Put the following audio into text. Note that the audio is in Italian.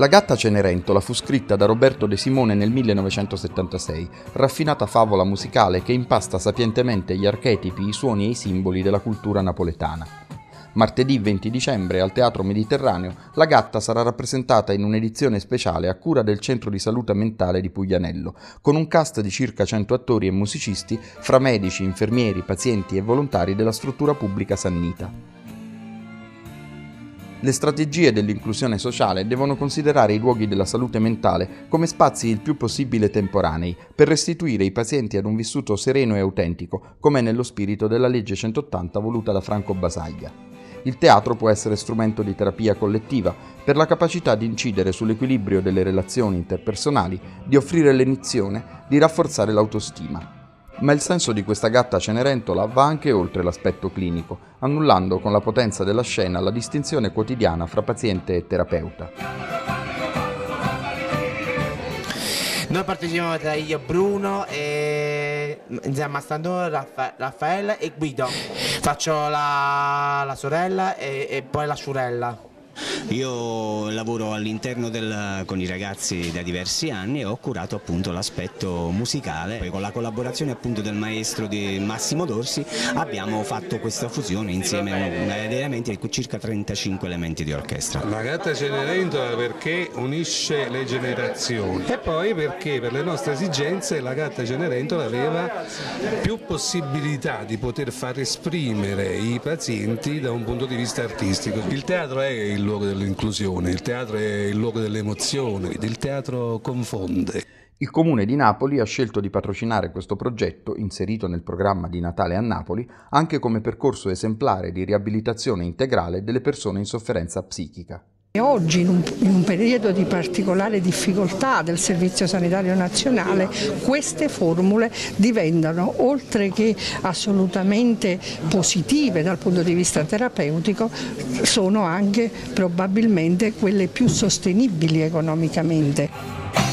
La gatta Cenerentola fu scritta da Roberto De Simone nel 1976, raffinata favola musicale che impasta sapientemente gli archetipi, i suoni e i simboli della cultura napoletana. Martedì 20 dicembre al Teatro Mediterraneo la gatta sarà rappresentata in un'edizione speciale a cura del Centro di Salute Mentale di Puglianello, con un cast di circa 100 attori e musicisti fra medici, infermieri, pazienti e volontari della struttura pubblica Sannita. Le strategie dell'inclusione sociale devono considerare i luoghi della salute mentale come spazi il più possibile temporanei, per restituire i pazienti ad un vissuto sereno e autentico, come nello spirito della legge 180 voluta da Franco Basaglia. Il teatro può essere strumento di terapia collettiva per la capacità di incidere sull'equilibrio delle relazioni interpersonali, di offrire l'inizione, di rafforzare l'autostima. Ma il senso di questa gatta Cenerentola va anche oltre l'aspetto clinico, annullando con la potenza della scena la distinzione quotidiana fra paziente e terapeuta. Noi partecipiamo tra io, Bruno, e insieme a Raffa- Raffaele e Guido. Faccio la, la sorella e, e poi la sorella. Io lavoro all'interno con i ragazzi da diversi anni e ho curato appunto l'aspetto musicale. Poi con la collaborazione appunto del maestro di Massimo Dorsi abbiamo fatto questa fusione insieme a degli elementi, circa 35 elementi di orchestra. La gatta Cenerentola perché unisce le generazioni e poi perché per le nostre esigenze la gatta Cenerentola aveva più possibilità di poter far esprimere i pazienti da un punto di vista artistico. Il teatro è il luogo dell'inclusione, il teatro è il luogo delle emozioni, il teatro confonde. Il comune di Napoli ha scelto di patrocinare questo progetto, inserito nel programma di Natale a Napoli, anche come percorso esemplare di riabilitazione integrale delle persone in sofferenza psichica. Oggi, in un, in un, periodo di particolare difficoltà del Servizio Sanitario Nazionale, queste formule diventano, oltre che assolutamente positive dal punto di vista terapeutico, sono anche probabilmente quelle più sostenibili economicamente.